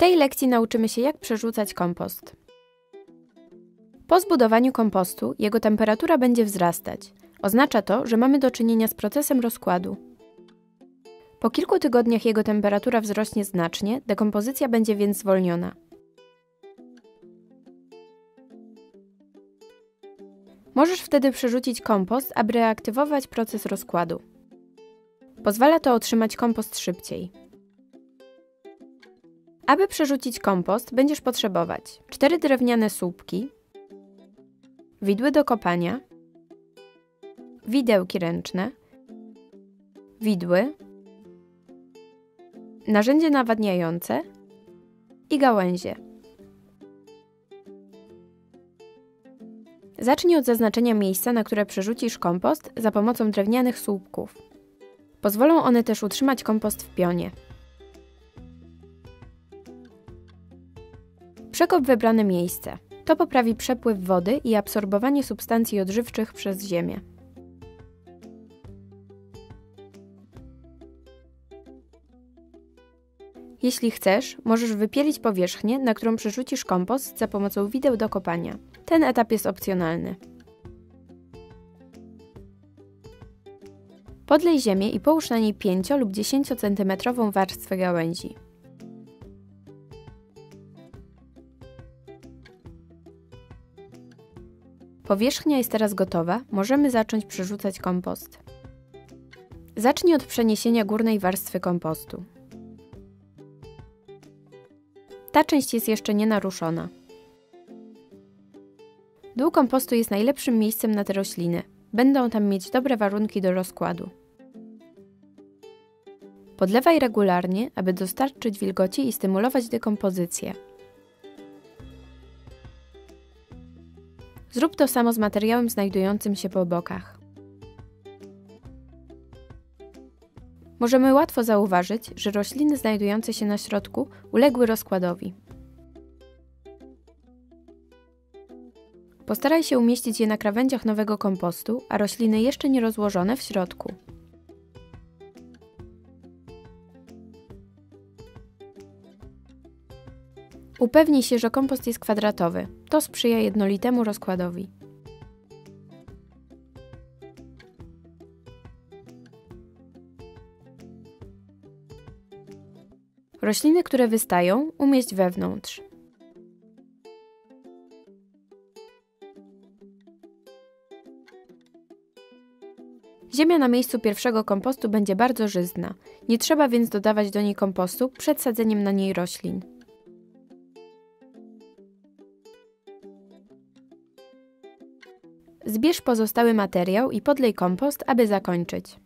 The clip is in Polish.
tej lekcji nauczymy się, jak przerzucać kompost. Po zbudowaniu kompostu jego temperatura będzie wzrastać. Oznacza to, że mamy do czynienia z procesem rozkładu. Po kilku tygodniach jego temperatura wzrośnie znacznie, dekompozycja będzie więc zwolniona. Możesz wtedy przerzucić kompost, aby reaktywować proces rozkładu. Pozwala to otrzymać kompost szybciej. Aby przerzucić kompost, będziesz potrzebować 4 drewniane słupki, widły do kopania, widełki ręczne, widły, narzędzie nawadniające i gałęzie. Zacznij od zaznaczenia miejsca, na które przerzucisz kompost za pomocą drewnianych słupków. Pozwolą one też utrzymać kompost w pionie. Przekop wybrane miejsce. To poprawi przepływ wody i absorbowanie substancji odżywczych przez ziemię. Jeśli chcesz, możesz wypielić powierzchnię, na którą przerzucisz kompost za pomocą wideł do kopania. Ten etap jest opcjonalny. Podlej ziemię i połóż na niej 5 lub 10 cm warstwę gałęzi. Powierzchnia jest teraz gotowa, możemy zacząć przerzucać kompost. Zacznij od przeniesienia górnej warstwy kompostu. Ta część jest jeszcze nie naruszona. Dół kompostu jest najlepszym miejscem na te rośliny. Będą tam mieć dobre warunki do rozkładu. Podlewaj regularnie, aby dostarczyć wilgoci i stymulować dekompozycję. Zrób to samo z materiałem znajdującym się po bokach. Możemy łatwo zauważyć, że rośliny znajdujące się na środku uległy rozkładowi. Postaraj się umieścić je na krawędziach nowego kompostu, a rośliny jeszcze nie rozłożone w środku. Upewnij się, że kompost jest kwadratowy. To sprzyja jednolitemu rozkładowi. Rośliny, które wystają, umieść wewnątrz. Ziemia na miejscu pierwszego kompostu będzie bardzo żyzna. Nie trzeba więc dodawać do niej kompostu przed sadzeniem na niej roślin. Zbierz pozostały materiał i podlej kompost, aby zakończyć.